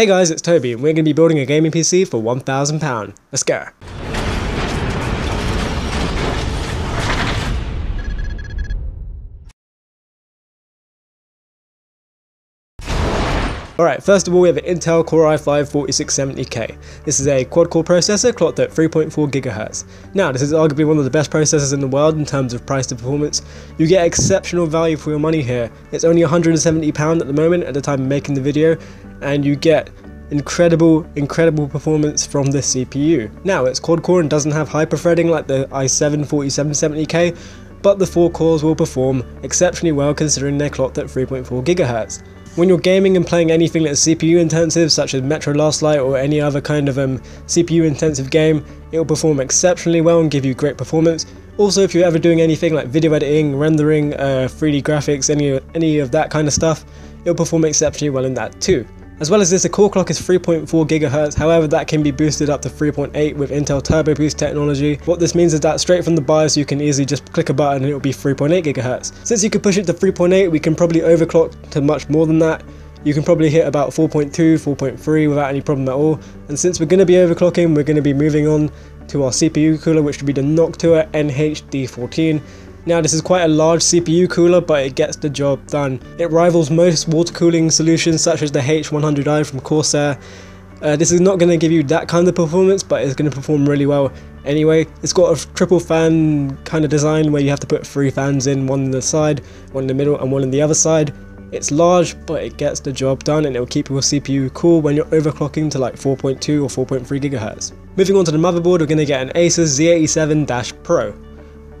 Hey guys, it's Toby and we're going to be building a gaming PC for £1,000. Let's go. Alright, first of all we have an Intel Core i5 4670K. This is a quad-core processor clocked at 3.4 GHz. Now, this is arguably one of the best processors in the world in terms of price to performance. You get exceptional value for your money here. It's only £170 at the moment at the time of making the video, and you get incredible, incredible performance from this CPU. Now, it's quad-core and doesn't have hyper-threading like the i7 4770K, but the 4 cores will perform exceptionally well considering they're clocked at 3.4 GHz. When you're gaming and playing anything that's CPU intensive, such as Metro Last Light or any other kind of um, CPU intensive game, it will perform exceptionally well and give you great performance. Also, if you're ever doing anything like video editing, rendering, uh, 3D graphics, any, any of that kind of stuff, it'll perform exceptionally well in that too. As well as this, the core clock is 3.4 GHz, however that can be boosted up to 3.8 with Intel Turbo Boost technology. What this means is that straight from the BIOS you can easily just click a button and it will be 3.8 GHz. Since you can push it to 3.8, we can probably overclock to much more than that. You can probably hit about 4.2, 4.3 without any problem at all. And since we're going to be overclocking, we're going to be moving on to our CPU cooler, which would be the Noctua NH-D14. Now this is quite a large CPU cooler but it gets the job done. It rivals most water cooling solutions such as the H100i from Corsair. Uh, this is not going to give you that kind of performance but it's going to perform really well anyway. It's got a triple fan kind of design where you have to put three fans in, one in the side, one in the middle and one in the other side. It's large, but it gets the job done and it will keep your CPU cool when you're overclocking to like 4.2 or 4.3 GHz. Moving on to the motherboard, we're going to get an Asus Z87-Pro.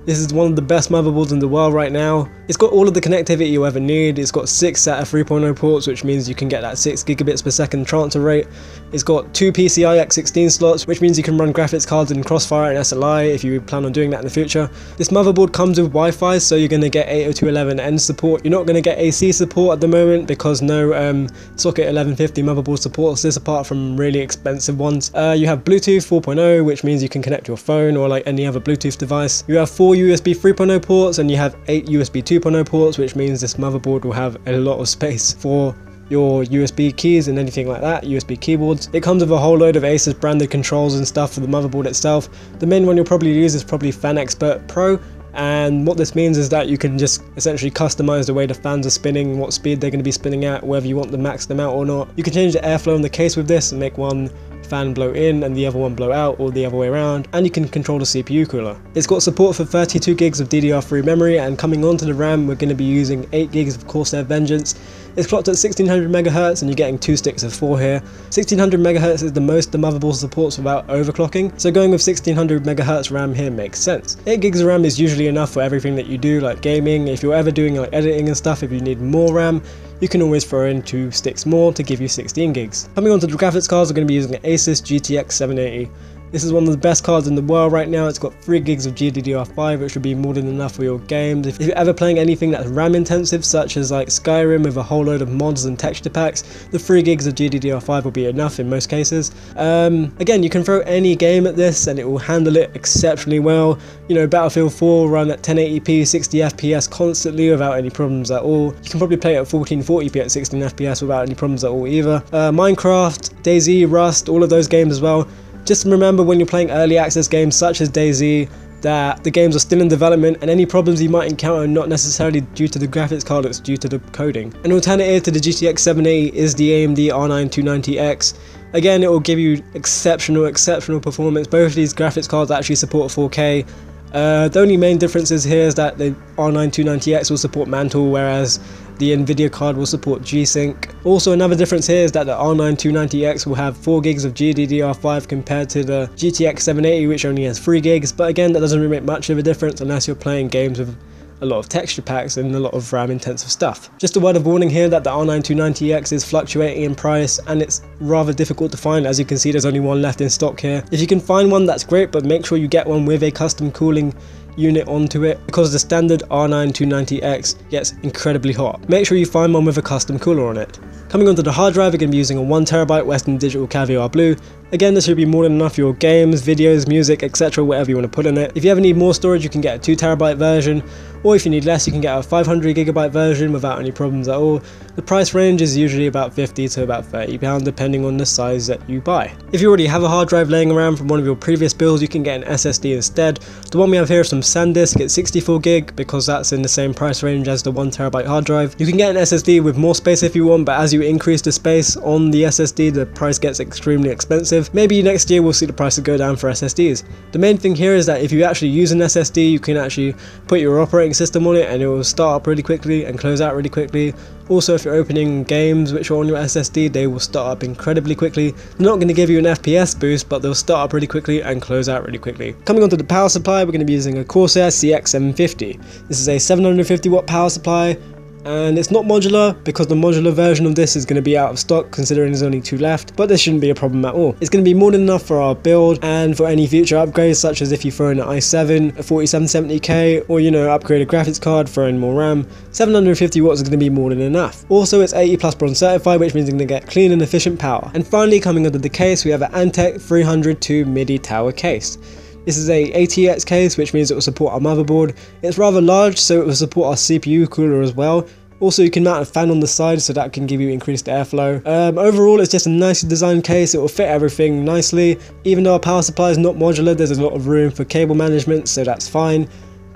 This is one of the best motherboards in the world right now. It's got all of the connectivity you ever need. It's got 6 SATA 3.0 ports which means you can get that 6 gigabits per second transfer rate. It's got 2 PCI X16 slots which means you can run graphics cards in Crossfire and SLI if you plan on doing that in the future. This motherboard comes with Wi-Fi so you're going to get 802.11n support. You're not going to get AC support at the moment because no um, socket 1150 motherboard supports this apart from really expensive ones. Uh, you have Bluetooth 4.0 which means you can connect your phone or like any other Bluetooth device. You have 4 four USB 3.0 ports and you have eight USB 2.0 ports, which means this motherboard will have a lot of space for your USB keys and anything like that, USB keyboards. It comes with a whole load of Asus branded controls and stuff for the motherboard itself. The main one you'll probably use is probably Fan Expert Pro, and what this means is that you can just essentially customize the way the fans are spinning, what speed they're going to be spinning at, whether you want to max them out or not. You can change the airflow in the case with this and make one fan blow in and the other one blow out or the other way around and you can control the CPU cooler. It's got support for 32 gigs of DDR3 memory and coming onto the RAM we're going to be using 8 gigs of Corsair Vengeance. It's clocked at 1600 MHz and you're getting two sticks of 4 here. 1600 MHz is the most the motherboard supports without overclocking so going with 1600 MHz RAM here makes sense. 8 gigs of RAM is usually enough for everything that you do like gaming, if you're ever doing like editing and stuff, if you need more RAM you can always throw in two sticks more to give you 16 gigs. Coming on to the graphics cards, we're going to be using an Asus GTX 780. This is one of the best cards in the world right now. It's got 3 gigs of GDDR5, which should be more than enough for your games. If you're ever playing anything that's RAM intensive, such as like Skyrim with a whole load of mods and texture packs, the 3 gigs of GDDR5 will be enough in most cases. Um, again, you can throw any game at this and it will handle it exceptionally well. You know, Battlefield 4 run at 1080p, 60 FPS constantly without any problems at all. You can probably play it at 1440p at 16 FPS without any problems at all either. Uh, Minecraft, DayZ, Rust, all of those games as well just remember when you're playing early access games such as DayZ that the games are still in development and any problems you might encounter are not necessarily due to the graphics card, it's due to the coding. An alternative to the GTX 780 is the AMD R9 290X. Again, it will give you exceptional, exceptional performance. Both of these graphics cards actually support 4K. Uh, the only main difference is here is that the R9 290X will support Mantle, whereas the Nvidia card will support G-Sync. Also another difference here is that the R9 290X will have 4 gigs of GDDR5 compared to the GTX 780 which only has 3 gigs, but again that doesn't really make much of a difference unless you're playing games with a lot of texture packs and a lot of RAM intensive stuff. Just a word of warning here that the R9 290X is fluctuating in price and it's rather difficult to find as you can see there's only one left in stock here. If you can find one that's great but make sure you get one with a custom cooling unit onto it because the standard R9 290X gets incredibly hot. Make sure you find one with a custom cooler on it. Coming onto the hard drive, we're going to be using a 1TB Western Digital Caviar Blue. Again, this should be more than enough for your games, videos, music, etc, whatever you want to put in it. If you ever need more storage, you can get a 2TB version, or if you need less, you can get a 500GB version without any problems at all. The price range is usually about 50 to about 30 pound depending on the size that you buy. If you already have a hard drive laying around from one of your previous builds, you can get an SSD instead. The one we have here is from SanDisk, it's 64 gig because that's in the same price range as the 1TB hard drive. You can get an SSD with more space if you want, but as you increase the space on the SSD, the price gets extremely expensive. Maybe next year we'll see the prices go down for SSDs. The main thing here is that if you actually use an SSD, you can actually put your operating system on it and it will start up really quickly and close out really quickly. Also, if you're opening games which are on your SSD, they will start up incredibly quickly. They're not going to give you an FPS boost, but they'll start up really quickly and close out really quickly. Coming on to the power supply, we're going to be using a Corsair CX750. This is a 750 watt power supply and it's not modular because the modular version of this is going to be out of stock considering there's only two left but this shouldn't be a problem at all. It's going to be more than enough for our build and for any future upgrades such as if you throw in an i7, a 4770K or you know upgrade a graphics card, throw in more RAM, 750 watts is going to be more than enough. Also it's 80 plus bronze certified which means it's going to get clean and efficient power. And finally coming under the case we have an Antec 302 MIDI tower case. This is a ATX case which means it will support our motherboard. It's rather large so it will support our CPU cooler as well. Also you can mount a fan on the side so that can give you increased airflow. Um, overall it's just a nicely designed case, it will fit everything nicely. Even though our power supply is not modular there's a lot of room for cable management so that's fine.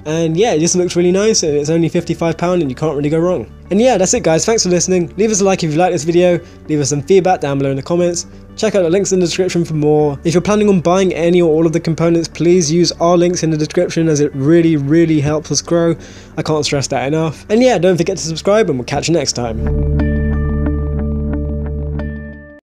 And yeah, it just looks really nice and it's only £55 and you can't really go wrong. And yeah, that's it guys, thanks for listening. Leave us a like if you like this video, leave us some feedback down below in the comments. Check out the links in the description for more. If you're planning on buying any or all of the components, please use our links in the description as it really, really helps us grow. I can't stress that enough. And yeah, don't forget to subscribe and we'll catch you next time.